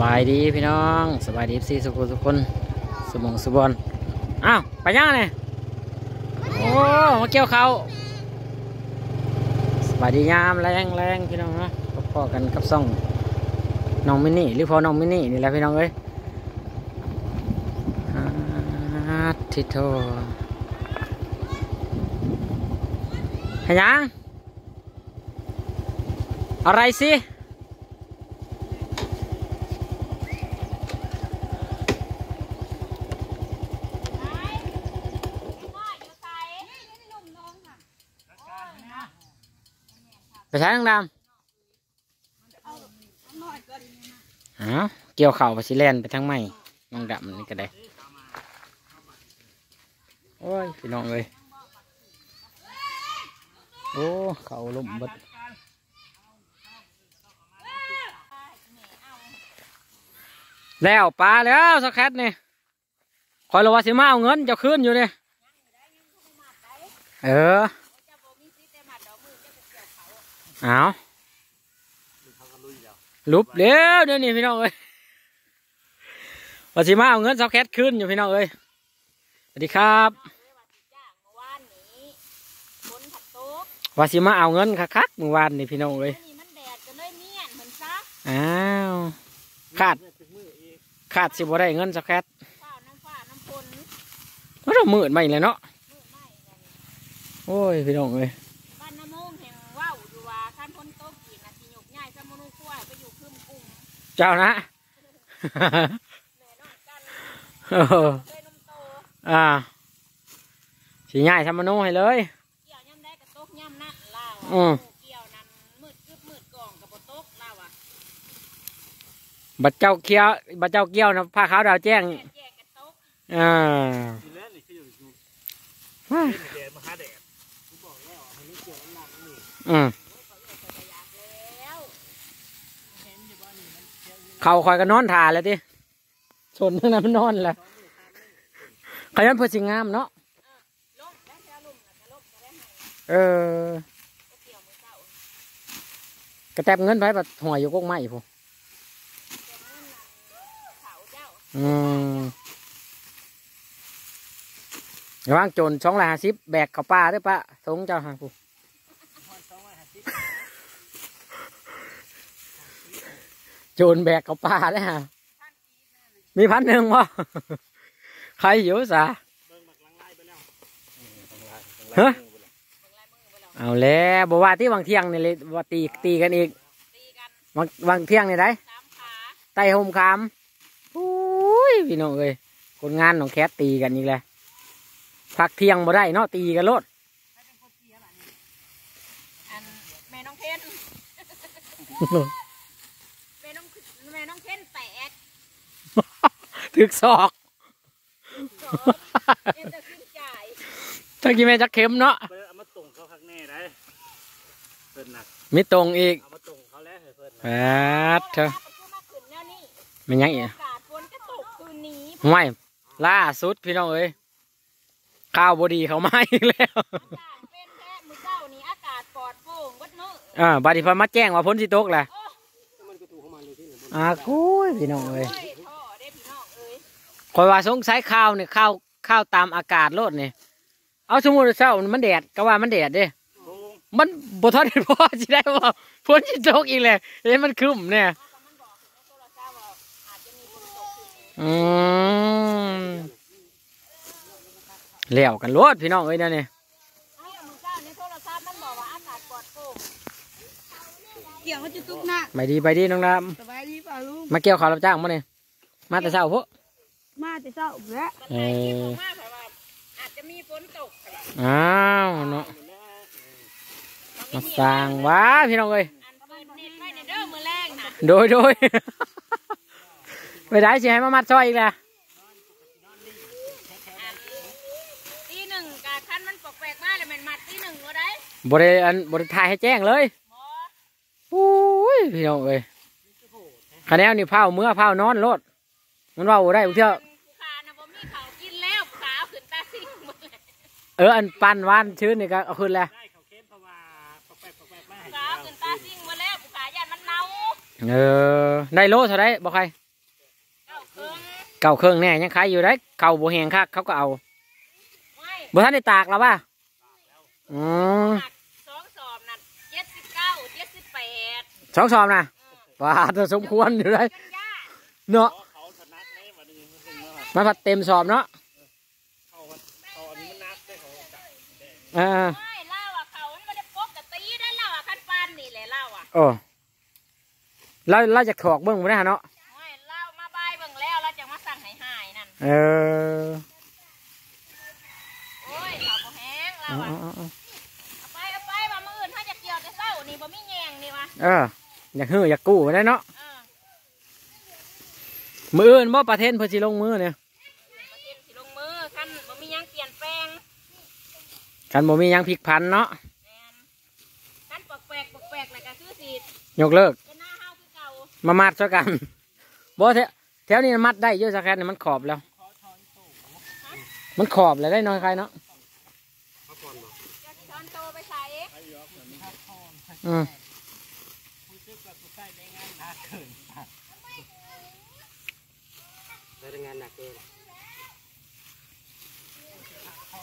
บายดีพี่น้องสบายดีสิสุขุทุคนสมองสุบอลอ้าวไปย่างเนี่ยโอ้มาเกี่ยวเขาสบายดียามแรงแรงพี่น้องนะพอกันกับซ่องน้องมินนี่หรือพอน้องมินนี่นี่แหละพี่น้องเอ้ยทิโตเห็นยังอะไรสิ ใช้น้องดำอ้าวเกี่ยวเข่าไปสิแลนไปทั้งไม่น้องดำนี่ก็ได้ โอ้ยพี่น้องเลยโอ้ เข่าลุ่มเบดแล้วปลาแล้วสักแคทนี่คอยระวังสิมาเอาเงินจะขึ้นอยู่เนี่ยเออ เอาลุบเร็วเดี๋ยวนี้พี่น้องเอ้ยว่าสิมาเอาเงินซับแคทขึ้นอยู่พี่น้องเอ้ยสวัสดีครับว่าสิมาเอาเงินคักๆเมื่อวานนี่พี่น้องเอ้ยนี่มันแดดจะเลยเมียนเหมือนซักอ้าวขาดขาดสิบ่ได้เงินซับแคทข้าวน้ำฟ้าน้ำฝนมันต้องมืดมาอีกแล้วเนาะมืดไหม้กันโอ้ยพี่น้องเอ้ย ไปอยู่คึมกุ้งเจ้านะแม่น้องกันเออเลยนมโตอ่าสีง่ายทำมโนให้เลย เกี่ยวย่ำได้กับโต๊ะย่ำนั่นเล่าอืม เกี่ยวนั้นมืดกึบมืดกล่องกับโต๊ะเล่าอะบัดเจ้าเกี้ยวบัดเจ้าเกี้ยวนะผ้าขาวดาวแจ้งแก่แก่กับโต๊ะอ่าทีแรกนี่คืออยู่อยู่ว้ายเป็นแดดมาหาแดดกูบอกแล้วให้มันเกี่ยวน้ำหนักนี่อืม แล้ว เขาคอยกันอนถ่าเลยดิชนทั้งนั้นมันนอนแหละขยันเพื่อสิงามเนาะเออ กระแตบเงินไปแบัดหัวอยู่กกไม้พูเกี่ยวมือนั่นเขาเจ้อืมระว่างโจรช่องละห้าสิบแบกเข้าป่าด้วยปะทงเจ้าหาพู โจรแบกเข้าป่าได้ฮะมีพันหนึ่งวะใครอยู่สาเบิ่งหมักลังไล่ไปแล้วฮะเบิ่งลายมือเอาแล้วบอกว่าที่บางเที่ยงนี่เลยว่าตีตีกันอีกตีกันบางบางเที่ยงนี่ได้ไต่โฮมคามอุ้ยพี่น้องเอ้ยคนงานของแคทตีกันอีกแล้วพักเที่ยงบ่ได้เนาะตีกันโลดอันแม่น้องเทนม่น้องแม่น้องเทนแตก ถึกศอกสองเอ็นจะขึ้นจ่ายถ้ากินแม่จักเข็มเนาะเพิ่นเอามาตรงเขาคักแน่ได้เพิ่นน่ะมีตรงอีกเอามาตรงเขาแล้วให้เพิ่นแปน่ะดเถอะโอ้ยมาขึ้นแนวนี้มันยังอีกอากาศฝนก็ตกคืนนี้ไม่ล่าสุดพี่น้องเอ้ยข้าวบดีเขามาอีกแล้วอากาศเป็นแค่มือเจ้านี่อากาศปลอดโปร่งวัดเนื้ออ่าบาดนีพอมาแจ้งว่าพ้นสิตกแหละโอ้มันก็ถูกเข้ามาเลยที่นี่อ่าคุยพี่น้องเอ้ย ยท่อได้พี่น้องเอ้ย ค อยว่าสงสัยข้าวเนี่ยข้าวข้าวตามอากาศโลดเนี่ยเอาสมมติเช้ามันแดดก็ว่ามันแดดเด้โอ้มันบ่ทันได้พอสิได้ว่าฝนสิตกอีกเลยเอ้มันครึ้มเนี่ยเอาก็มันบอกในโทรศัพท์ว่าอาจจะมีฝนตกคืนนี้อืมแล้วกันโลดพี่น้องเอ้ยนั่นนี่เอาก็มือเจ้าในโทรศัพท์มันบอกว่าอากาศปลอดโปร่งเกี่ยวเขาจะตุกหนักไปดีไปดีน้องดสบายดีป่าลุงำมาเกี่ยวข้าวรับจ้างมาเนี่ยมาแต่เช้าพวก มาแต่เช้าแล้วมันได้คิดออกมาเพราะว่าอาจจะมีฝนตกค่ะอ้าวเนาะมาสร้างว้าพี่น้องเอ้ยอันเปิดเน็ตไว้ในเด้อมือแรกนะโดยโดยไปได้สิให้มามัดซอยอีกแล้วอันตีหนึ่งกาคันมันปกแปลกมากเลยมันมัดตีหนึ่งก็ได้บริอันบริทายให้แจ้งเลยหมออุ้ยพี่น้องเอ้ยคะแนนนี่เผาเมื่อเผานอนโลดมันว่าบ่ได้เที่ยว เอออันปันวานชื้นนี่ก็เอาขึ้นแล้วได้เขาเข้มเพราะว่าปอกแปกปอกแปกมาให้ผู้ขาเอาขึ้นตาซิ่งหมาแล้วผู้ขายันมันเน่าเออได้โลเท่าไรบอกใครโเก่าเครื่องแน่ยังขายอยู่ได้เก่าโบแหงคักเขาก็เอาไม่บ่ทันได้ตากแล้วป่ะอ๋อหนักสองสอบนั่นเจ็ดสิบเก้าเจ็ดสิบแปดสองสอบนะว่าจะสมควรอยู่ได้กันยากเนาะเพราะเขาถนัดในวันนี้มันเป็นเนาะมันพัดเต็มสอบเนาะ เขาวัดเขาอันนี้มันนักได้เขาจับ อ่าไม่เล่าอะเขามันไม่ได้ปกติได้เล่าอะคันปานนี่แหละเล่าอะโอ้เราเราจะถอกเบิ้งบ่ได้เนาะไม่เล่ามาบายเบิ่งแล้วแล้วจะมาสั่งให้หายนั่นเออโอ้ยเขาบ่แห้งเอาเล่าอะเอาเอาเอาไปเอาไปว่ามืออื่นถ้าจะเกี่ยวแต่เศร้านี่บ่มีแยงนี่วะเอออยากฮื้ออยากกู้ได้เนาะเออมืออื่นบ่ประเทศเพื่อสิลงมือเนี่ย ประเทศสิลงมือคันบ่มีหยังเปลี่ยนแปลง กันบ่มีหยังพลิกพันเนาะแม่นคันปอกแปลกปอกแปลกแล้วก็คือสิยกเลิก เป็นหน้าเฮาคือเก่ามามัดซะกันบ่แถวแถวนี้มัดได้เยอะสักแค่นี่มันขอบแล้ว มันขอบแล้วได้น้อยใครเนาะเจ้าสิช้อนโตไปใส่อืม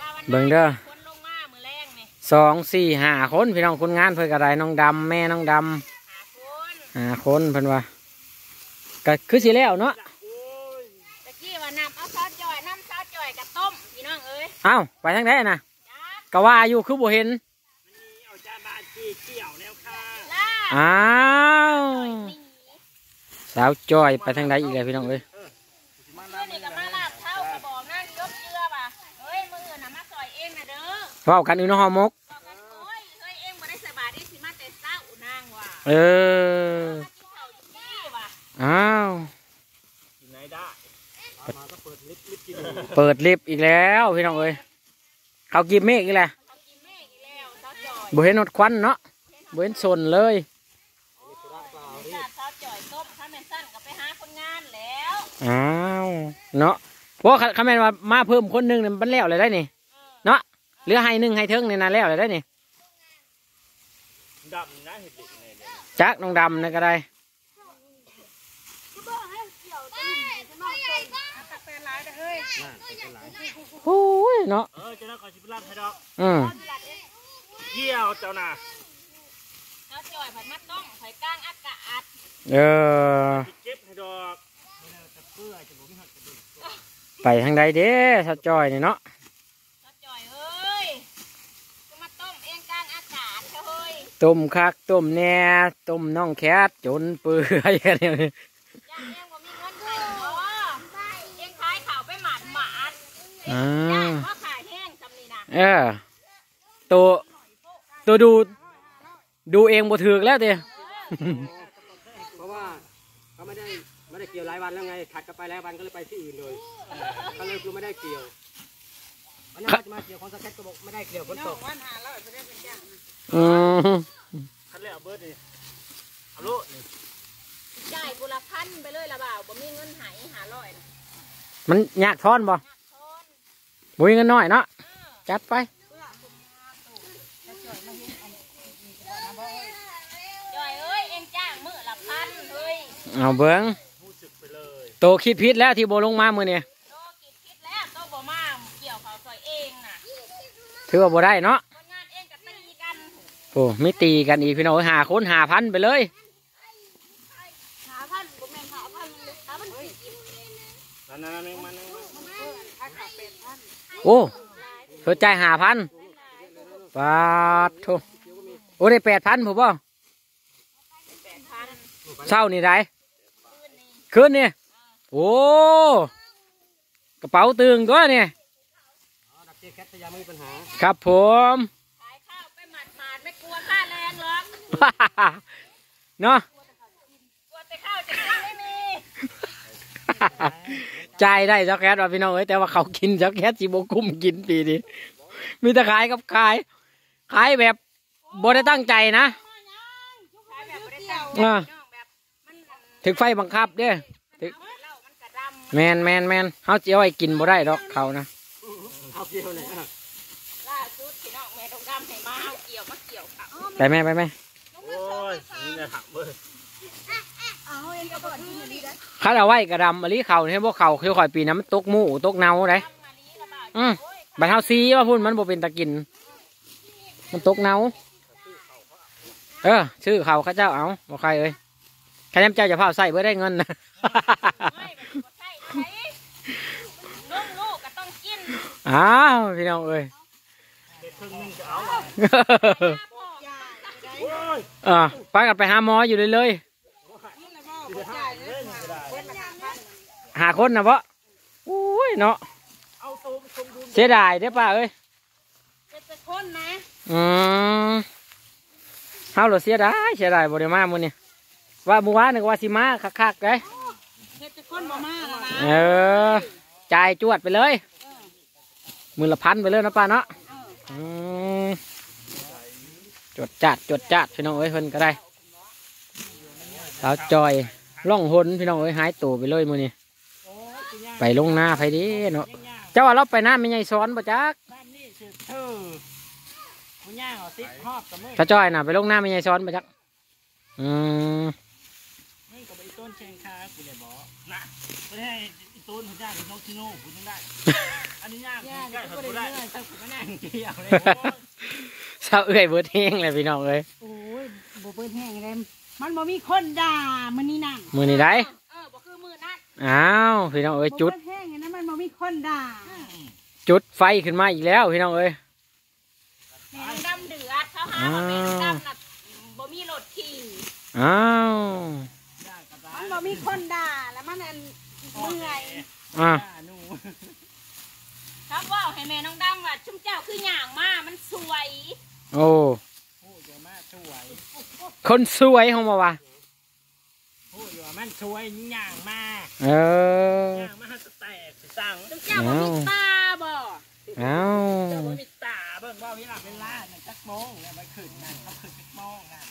ว่าวันเบิ่งเด้อคนลงมามือแรงนี่ สองสี่ห้าคนพี่น้องคนงานเพื่อกระไดน้องดำแม่น้องดหาคนำห้าคนเพิ่นว่าก็คือสิแล้วเนาะตะกี้ว่าน้ำเอาซอสจ่อยน้ำซอสจ่อยกับต้มพี่น้องเอ้ยเอ้าไปทางไหนน่ะจ้าก็ว่าอยู่คือบ่เห็นนี่เอาจานบาจีเกี่ยวแล้วค่ะล่าอ้าวนี่สาวจอยไปทางใดอีกแล้วพี่น้องเอ้ยเพื่อนนี่กับมาลาบเท่ากระบอกนั่งยกเชือป่ะเฮ้ยมือน่ะมาซอยเองนะเด้อเว้ากันอยู่เน้องฮอมก เออมากินข้าวอยู่นี่ว่ะอ้าวที่ไหนได้มาก็เปิดลิฟต์ลิฟต์กินเปิดลิฟต์อีกแล้วพี่น้องเอ้ยเขากีบเมฆอีกแล้วเขากินแม่อีกแล้วซอสจ่อยบ่เห็นหดควันเนาะบ่เห็นสนเลยญาติซอสจ่อยต้มถ้าแม่นสั้นก็ไปหาคนงานแล้วอ้าวเนาะเพราะคำแม่นว่ามาเพิ่มคนหนึงเนี่ยมันแล้วเลยได้นี่เออเนาะเหลือให้หนึ่งให้เทิงเนี่ยนะแล้วเลยได้นี่ดำนะเห็ด จักน้องดำนี่ก็ได้ตักเป็นหลายเด้อเฮ้ยน่าเป็นไรโอ้ยเนาะเออจะน่าขอชิบลัดให้ดอกอืมเกี่ยวเจ้าน่ะซอสจ่อยผัดมัดต้มหอยก้างอากาศเออสิเก็บให้ดอกไปทางใดเด้สะจอยนี่เนาะ ซอสจ่อยเอ้ยก็มาต้มเองกลางอากาศเฮ้ย ต้มคักต้มแหน่ต้มน้องแคทจนเปื่อยกันเนี่ยย่างเองว่ามีเงินใส่บ่เองขายข่าวไปหมาดหมาดอ่าย่างว่าขายแห้งจำนี่นะเออตัวตัวดู ดูเองบ่ถือกแล้วเด้เพราะว่าเขาไม่ได้ไม่ได้เกี่ยวหลายวันแล้วไงถัดกันไปหลายวันก็เลยไปที่อื่นเลยก็เลยคือไม่ได้เกี่ยววั นนั้นเขาจะมาเกี่ยวของสเก็ตก็บอกไม่ได้เกี่ยวฝนตกอืมคันแรกเอาเบิร์ดนี่เอาลูกนี่จ่ายกุละพันไปเลยละบ่าวบ่มีเงินหายหาร้อยนะมันยากทอนบ่ทอนบุยเงินน้อยเนาะจัดไปจ่อยเอ้ยเองจ้างมื้อละพันเฮ้ยเอาเบิ้งพูดสึกไปเลยโตคิดพิษแล้วที่โบลงมามือนี่โตกิดคิดแล้วโตบ่มาเกี่ยวเขาวซอยเองน่ะ ถือว่าบ่ได้เนาะโอ้ไม่ตีกันอีกพี่น้องหาคนหาพันไปเลยโอ้เธอใจหาพันปาดโทโอ้ได้แปดพันผมบ่เช่านี่ได้คืนนี้นนี่โอ้กระเป๋าตึงตัวนี่ดักเจแคทยังไม่มีปัญหา ครับผมขายข้าวไปหมาดหมาดๆไม่กลัวค่าแรงหรอกเนาะกลัวแต่ข้าวจะกินไม่มีจ่ายได้ช็อกแคทว่าพี่น้องเอ้ยแต่ว่าเขากินช็อกแคทสิบกุ้มกินปีนี้มีแต่ขายกับขาย ขายแบบบ่ได้ตั้งใจนะขายแบบบ่ได้ตั้งใจอ่าน้องแบบมันถึกไฟบังคับเด้ถึงเหล้ามันกระดำแมนแมนแมนเขาจะเอาไว้กินบ่ได้ดอกเขานะ เอาเกี่ยวเลยอะล่าสุดพี่น้องแม่ดงดำให้มาเอาเกี่ยวมาเกี่ยวเขาไปแม่ไปแม่โอ้ยนี่จะหักเบิร์ดเเอาเองก็บอกที่นี่ได้ข้าเอาไว้กระดำมะลิเขาเนี่ยพวกเขาคือข่อยปีน้ำมันตกหมูตกเนาได้ทำมาลีละบาทอืมบัดเฮาซีว่าพุ่นมันบ่เป็นตะกิน มันตกเนาเออชื่อเขาเข้าเจ้าเอาบ่ใครเอ้ยใครน้ำเจ้าจะเผาใส่เพื่อได้เงินนะ ไม่แบบบ่ใช่ไหนลูกลูกก็ต้องกิน อ้าวพี่น้องเอ้ยเด็ดครึ่งหนึงจะเอาพ่อโอ้ยเออไปกันไปหาหมออยู่เลยเลยจะหายเลยนี่ก็ได้หาคนนะเพาะอุ้ยเนาะเอาตัวมันสมดุลเสียดายเด้อป้าเอ้ยเป็นจะคนนะอืมเฮาเหรอเสียดายเสียดายบ่ได้มามื้อนี้ว่าเมื่อวานนึกว่าสิมาคักๆเด้เฮ็ดจะคนบ่มาละนะเออจ่ายจวดไปเลย มือละพันไปเลยนะป้าเนาะอืมจดจัดจดจัดพี่น้องเอ้ยเพิ่นก็ได้สาวจอยล่องหนพี่น้องเอ้ยหายตัวไปเลยมื้อนี้โอ้ยกูย่างไปลงหน้าไปดิเนาะย่างย่างเจ้าว่าเราไปหน้าไม่ใหญ่ซ้อนบ่จักบ้านนี่คือเธอกูย่างเอาซิปหอบกับมือสาวจอยน่ะไปลงหน้าไม่ใหญ่ซ้อนบ่จักอืมมึงกับไอ้ต้นแชงคากูเลยบอกนะไม่ได้ไอ้ ต้นหุ่นย่างหรือน้องชิโน่กูต้องได้ อันนี้ย่างกูใกล้เขากูได้ถ้ากูไม่นั่งเกี่ยวเลยโอ้ยสาวเอ้ยเบิดเฮงเลยพี่น้องเอ้ยโอ้ยบ่เปิดแห้งเลยมันบ่มีคนด่ามันนี่นั่งมื้อนี้ได้เออบ่คือมือนั่นอ้าวพี่น้องเอ้ยจุดบ่เปิแห้งอย่างนั้นมันบ่มีคนด่าจุดไฟขึ้นมาอีกแล้วพี่น้องเอ้ยแม่น้องดำเดือดเขาหาว่าแม่น้องดำน่ะบ่มีรถขี่อ้าวย่างกับมัร้านนบ่มีคนด่าแล้วมันอัน เมื่อยอะย่าหนูครับว่าให้แม่น้องดำว่าชุ่มเจ้าคือหย่างมามันสวย โอ้โอ้ยเดี๋ยวมาช่วยคนสวยของมาวะโอ้ยเดี๋ยวมันช่วยย่างมาเออย่างมาให้แตกสิสั่งชุ่มเจ้าบ่มีตาบ่เอ้าเจ้าบ่มีตาเบิ่งว่าเวลาเวลาเนี่ยจักโมงเนี่ยมันขึ้นนั่นเขาขึ้นจักโมงนั่น